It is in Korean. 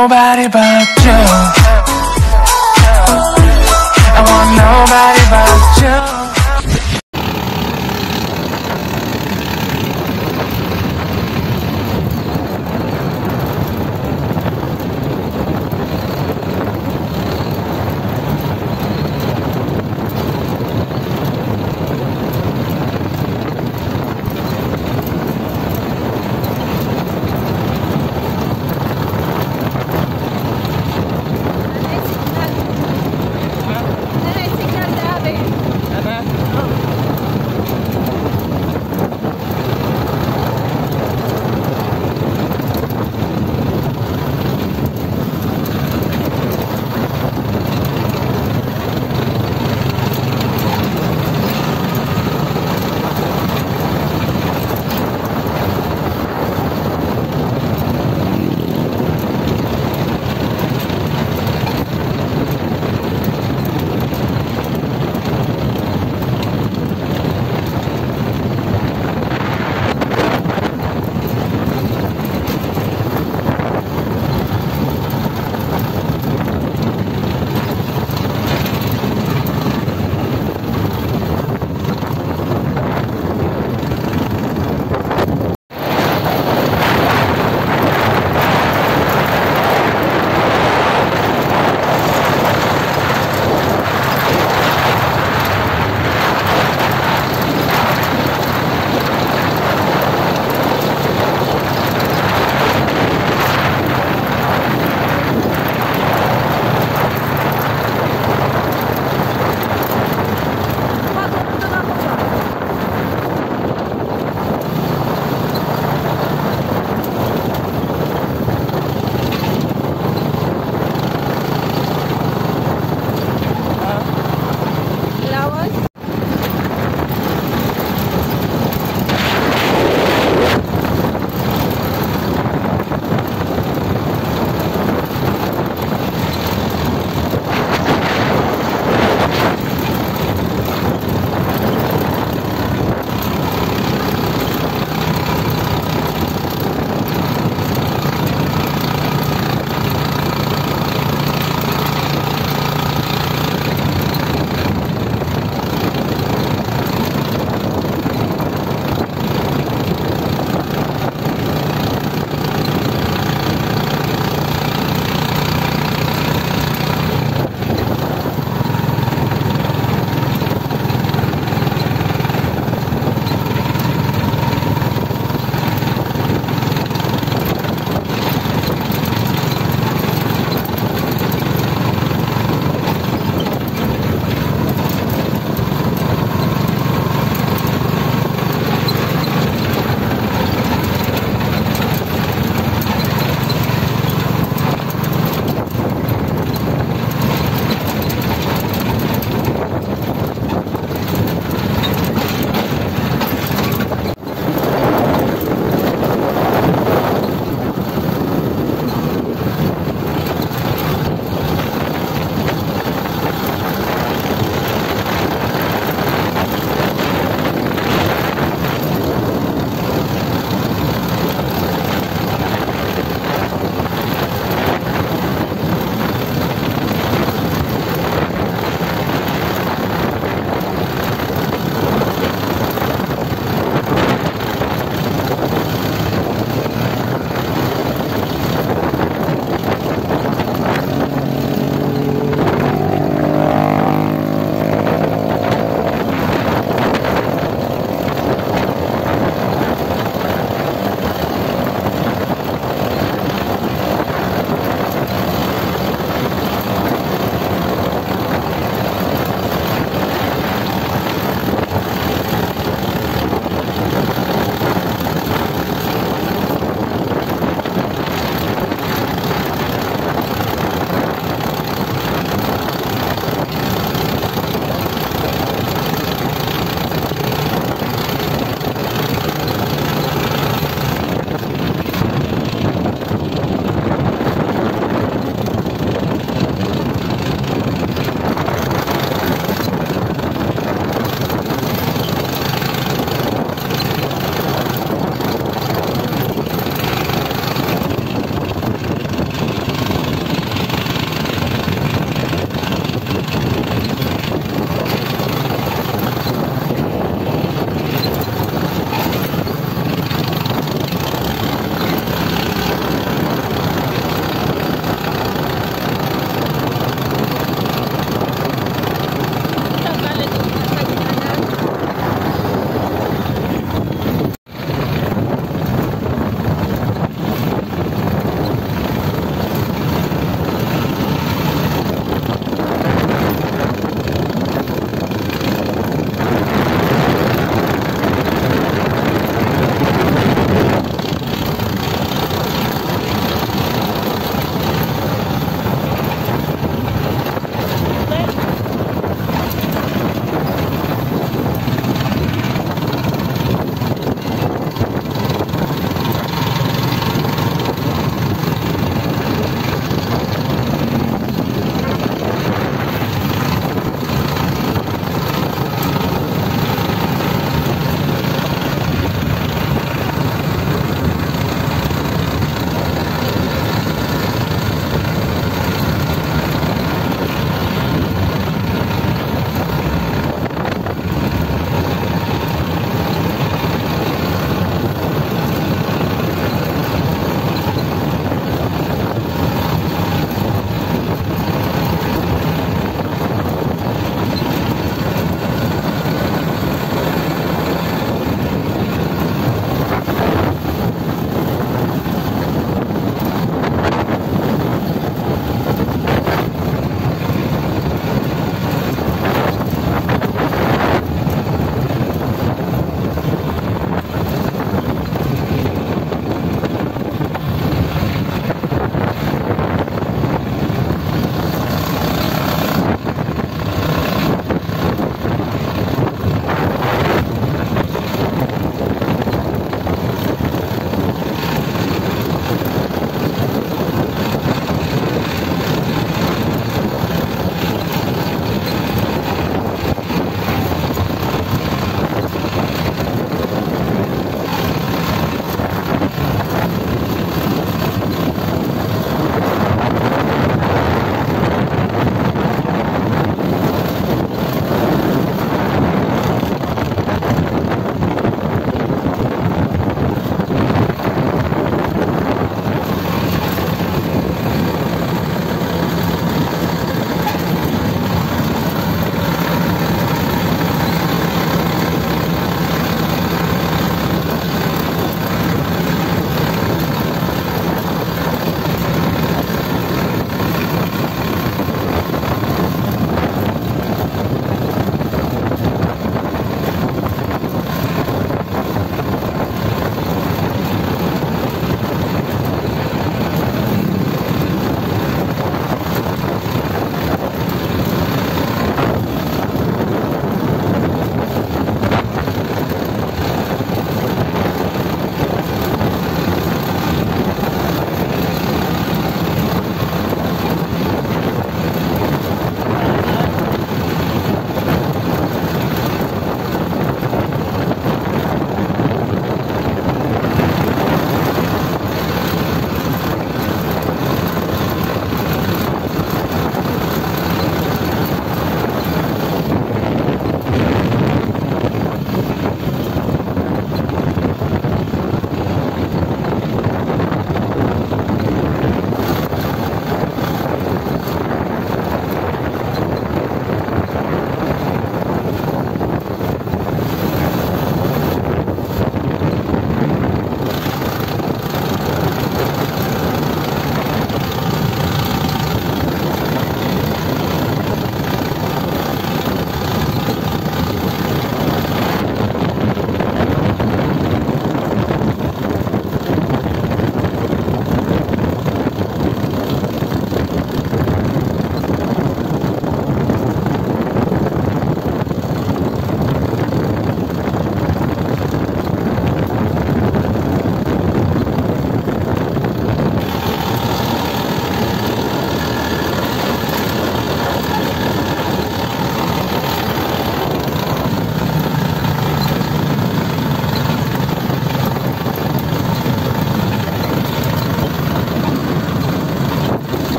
nobody but you